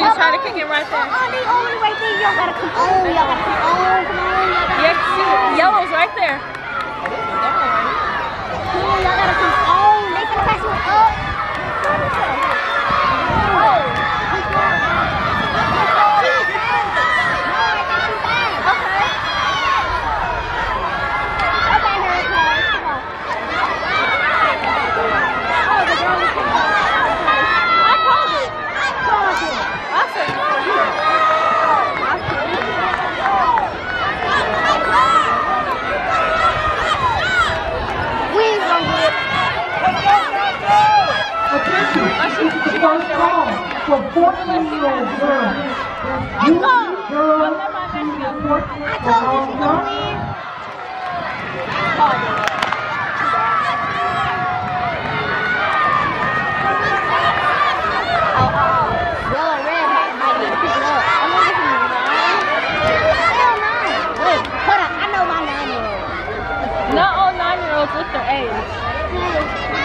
she's she's trying to kick it right there. Oh, right there. Y'all gotta come on. Y'all gotta come. Come on. Yellow's right there. for 14 years old. You need girls to support the. Not all nine-year-olds with their age.